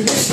Okay.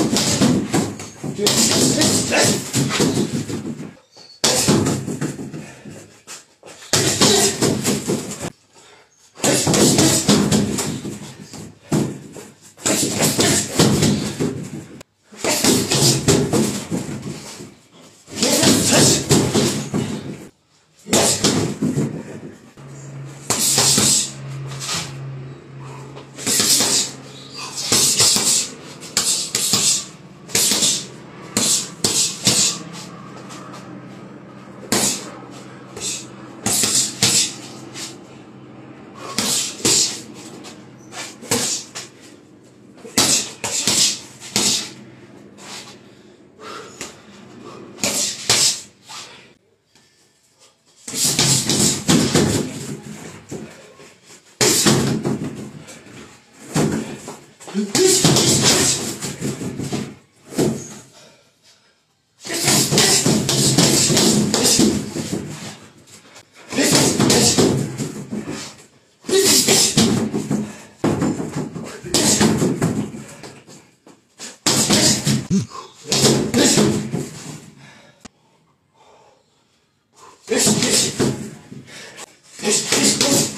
Es, es.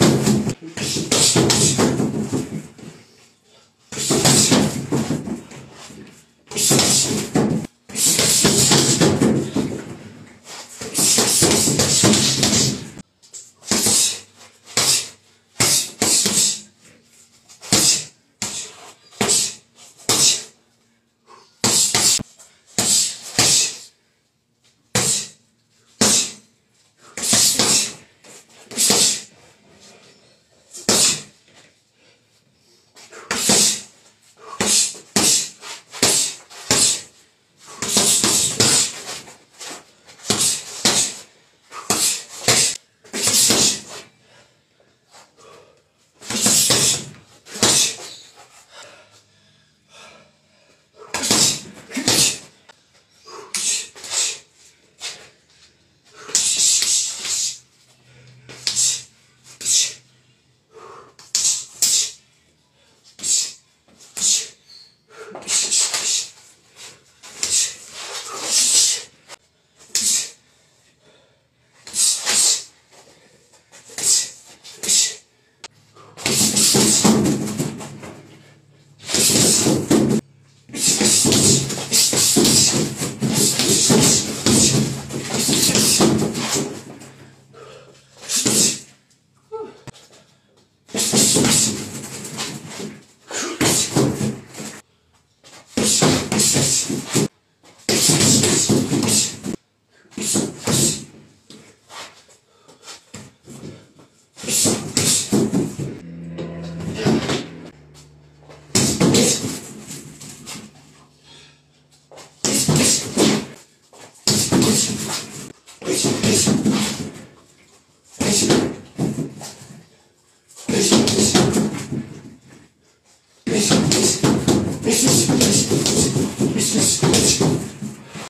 Peace.